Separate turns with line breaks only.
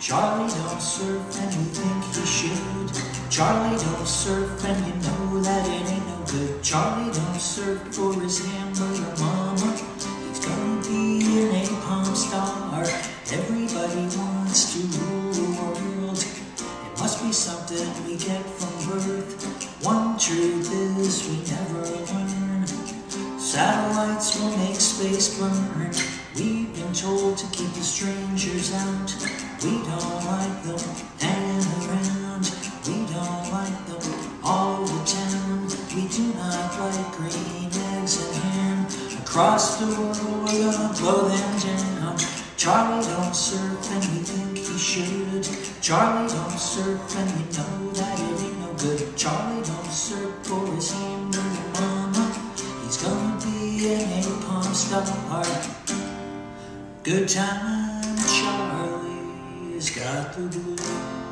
Charlie don't surf and we think he should. Charlie don't surf and you know that it ain't no good. Charlie don't surf for his hamburger mama. He's gonna be an napalm star. Everybody wants to rule the world. It must be something we get from birth. One truth is we never learn. Satellites will make space burn. Told to keep the strangers out. We don't like them hanging around. We don't like them all the time. We do not like green eggs and ham. Across the world, we're gonna blow them down. Charlie don't surf and we think he should. Charlie don't surf and we know that it ain't no good. Charlie don't surf for his hamburger mama. He's gonna be an napalm star. Good time, Charlie's got the blues.